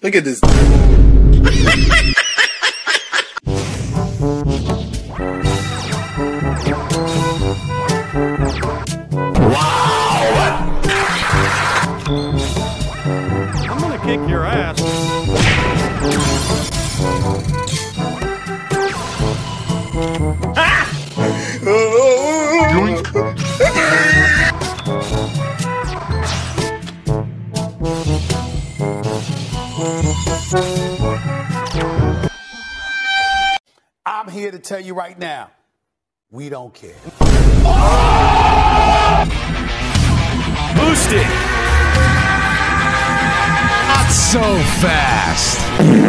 Look at this dude. I'm gonna kick your ass. I'm here to tell you right now, we don't care. Boosted. Not so fast.